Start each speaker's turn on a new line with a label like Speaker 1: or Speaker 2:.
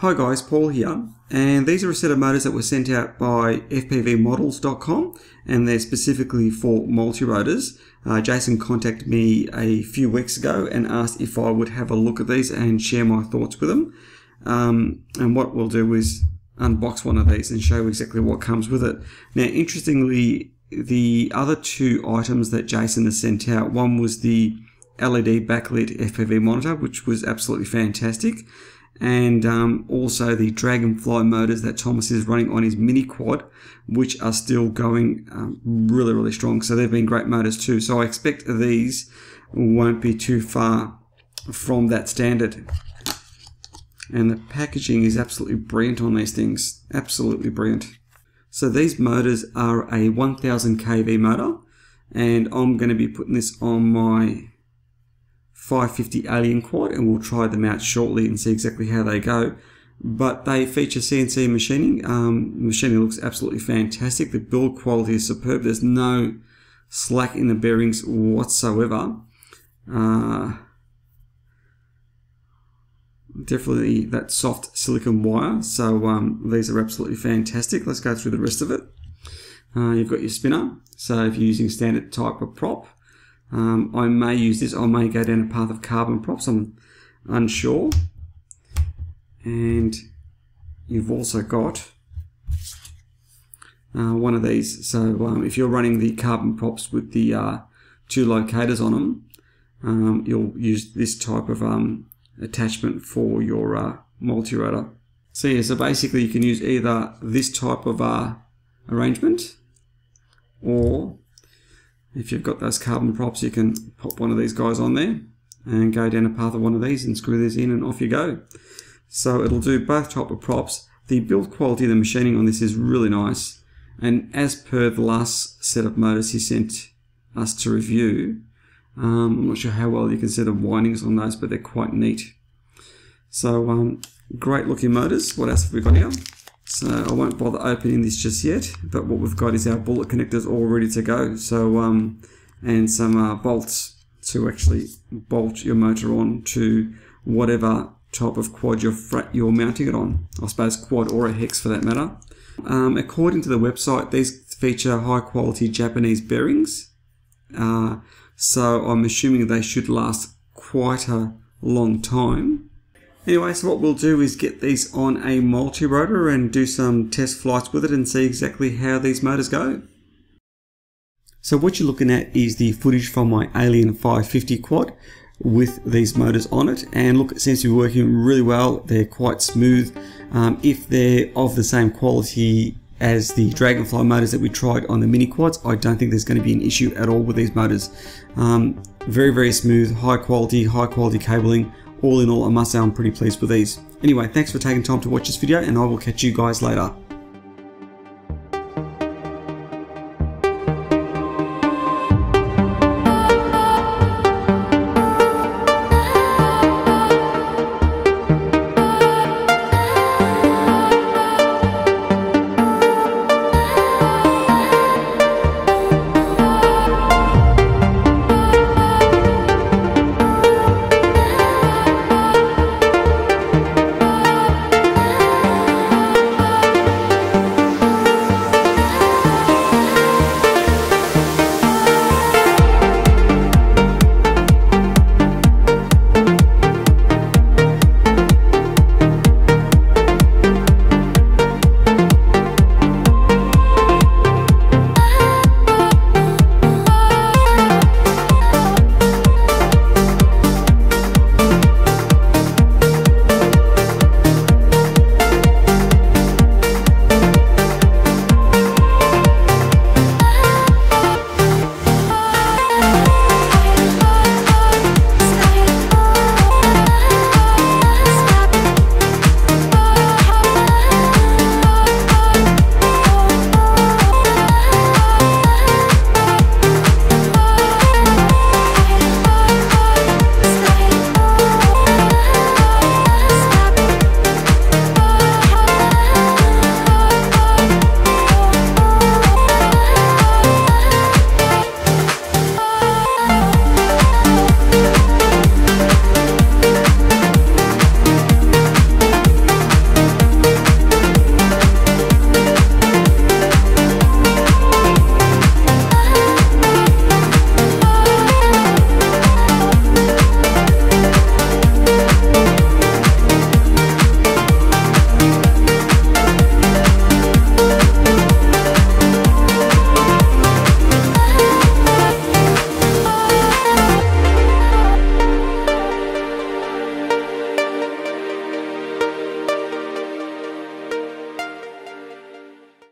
Speaker 1: Hi guys, Paul here, and these are a set of motors that were sent out by fpvmodels.com and they're specifically for multi-rotors. Uh, Jason contacted me a few weeks ago and asked if I would have a look at these and share my thoughts with them. Um, and what we'll do is unbox one of these and show exactly what comes with it. Now, interestingly, the other two items that Jason has sent out, one was the LED backlit FPV monitor, which was absolutely fantastic and um, also the Dragonfly motors that Thomas is running on his mini quad, which are still going um, really, really strong. So they've been great motors too. So I expect these won't be too far from that standard. And the packaging is absolutely brilliant on these things. Absolutely brilliant. So these motors are a 1000 kV motor, and I'm going to be putting this on my 550 Alien Quad and we'll try them out shortly and see exactly how they go. But they feature CNC machining. Um, machining looks absolutely fantastic. The build quality is superb. There's no slack in the bearings whatsoever. Uh, definitely that soft silicon wire. So um, these are absolutely fantastic. Let's go through the rest of it. Uh, you've got your spinner. So if you're using standard type of prop, um, I may use this, I may go down a path of carbon props, I'm unsure. And you've also got uh, one of these. So um, if you're running the carbon props with the uh, two locators on them, um, you'll use this type of um, attachment for your uh, multi-rotor. So yeah, so basically you can use either this type of uh, arrangement or if you've got those carbon props, you can pop one of these guys on there and go down a path of one of these and screw these in and off you go. So it'll do both type of props. The build quality of the machining on this is really nice. And as per the last set of motors he sent us to review, um, I'm not sure how well you can see the windings on those, but they're quite neat. So um, great looking motors. What else have we got here? So I won't bother opening this just yet, but what we've got is our bullet connectors all ready to go. So, um, and some uh, bolts to actually bolt your motor on to whatever type of quad you're, you're mounting it on. I suppose quad or a hex for that matter. Um, according to the website, these feature high quality Japanese bearings. Uh, so I'm assuming they should last quite a long time. Anyway, so what we'll do is get these on a multi-rotor and do some test flights with it and see exactly how these motors go. So what you're looking at is the footage from my Alien 550 quad with these motors on it. And look it seems to be working really well. They're quite smooth. Um, if they're of the same quality as the Dragonfly motors that we tried on the mini quads I don't think there's going to be an issue at all with these motors. Um, very very smooth high quality high quality cabling all in all, I must say I'm pretty pleased with these. Anyway, thanks for taking time to watch this video and I will catch you guys later.